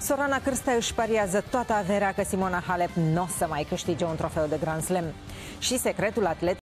Sorana Cârstea își pariază toată averea că Simona Halep nu o să mai câștige un trofeu de Grand Slam. Și secretul atlet